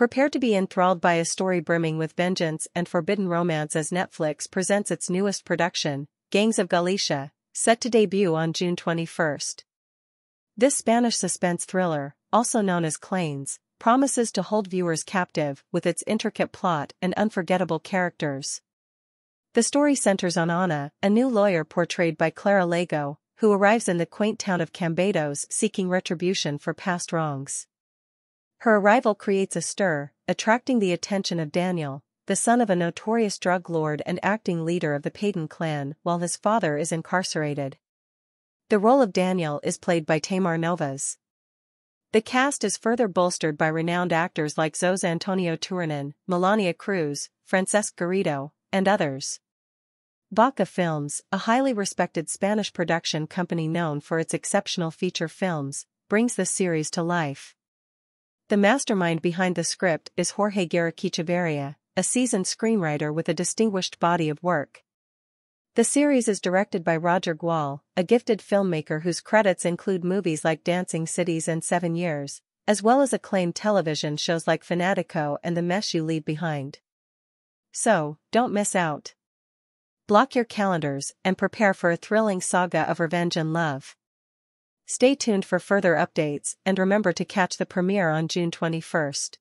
Prepare to be enthralled by a story brimming with vengeance and forbidden romance as Netflix presents its newest production, Gangs of Galicia, set to debut on June 21st. This Spanish suspense thriller, also known as Clanes, promises to hold viewers captive with its intricate plot and unforgettable characters. The story centers on Ana, a new lawyer portrayed by Clara Lago, who arrives in the quaint town of Cambados seeking retribution for past wrongs. Her arrival creates a stir, attracting the attention of Daniel, the son of a notorious drug lord and acting leader of the Payton clan while his father is incarcerated. The role of Daniel is played by Tamar Novas. The cast is further bolstered by renowned actors like Jose Antonio Touriñán, Melania Cruz, Francesc Garrido, and others. Vaca Films, a highly respected Spanish production company known for its exceptional feature films, brings the series to life. The mastermind behind the script is Jorge Guerricaechevarría, a seasoned screenwriter with a distinguished body of work. The series is directed by Roger Gual, a gifted filmmaker whose credits include movies like Dancing Cities and Seven Years, as well as acclaimed television shows like Fanatico and The Mess You Leave Behind. So, don't miss out. Block your calendars and prepare for a thrilling saga of revenge and love. Stay tuned for further updates and remember to catch the premiere on June 21st.